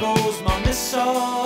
goes my missile.